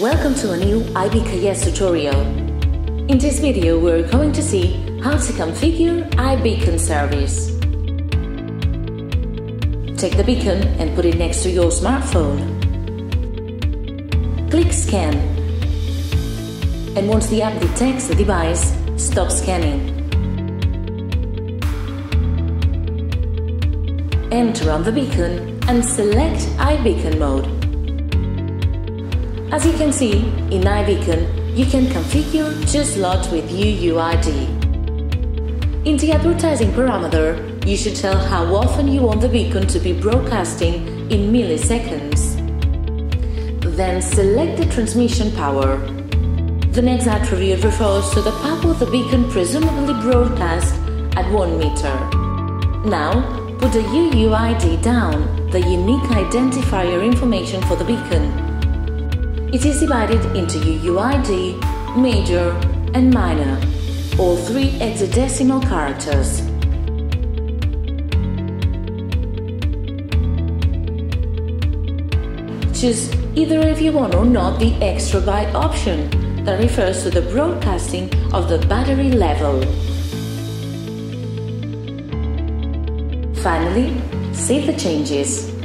Welcome to a new iBeacon tutorial. In this video we're going to see how to configure iBeacon service. Take the beacon and put it next to your smartphone. Click Scan. And once the app detects the device, stop scanning. Enter on the beacon and select iBeacon mode. As you can see, in iBeacon, you can configure two slots with UUID. In the advertising parameter, you should tell how often you want the beacon to be broadcasting in milliseconds. Then select the transmission power. The next attribute refers to the power the beacon presumably broadcast at 1 meter. Now, put the UUID down, the unique identifier information for the beacon. It is divided into UUID, major, and minor, all three hexadecimal characters. Choose either if you want or not the extra byte option that refers to the broadcasting of the battery level. Finally, save the changes.